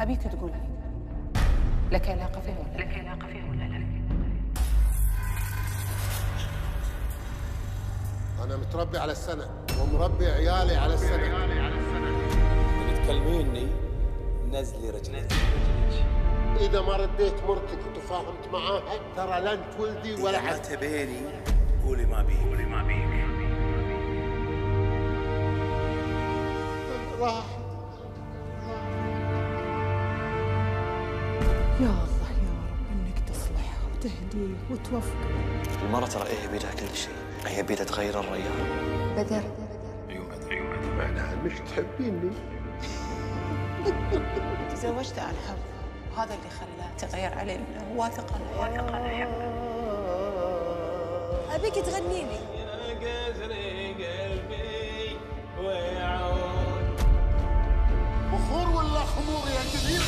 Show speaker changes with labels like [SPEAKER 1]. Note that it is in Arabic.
[SPEAKER 1] أبيك تقول لي لك علاقة فيه ولا لك علاقة فيه ولا لا؟
[SPEAKER 2] أنا متربي على السنة ومربي عيالي على السنة.
[SPEAKER 3] اللي تكلميني نزلي رجلك
[SPEAKER 2] إذا ما رديت مرتك وتفاهمت معاها ترى لن تولدي ولا
[SPEAKER 3] ما
[SPEAKER 2] حد.
[SPEAKER 3] تبيني قولي ما بيك قولي ما بيك.
[SPEAKER 2] راح.
[SPEAKER 4] يا الله يا رب إنك تصلح وتهديه وتوفقه
[SPEAKER 5] المرة ترى هي بيدها كل شيء؟ هي بيدها تغير الريال
[SPEAKER 1] بدر.
[SPEAKER 2] معناها مش تحبيني.
[SPEAKER 1] تزوجت عن حب. وهذا اللي خلاه تغير علي لأنه واثق أنا واثق أنا أحبه
[SPEAKER 4] أبيك تغني لي
[SPEAKER 2] بخور ولا خمور يا كبير؟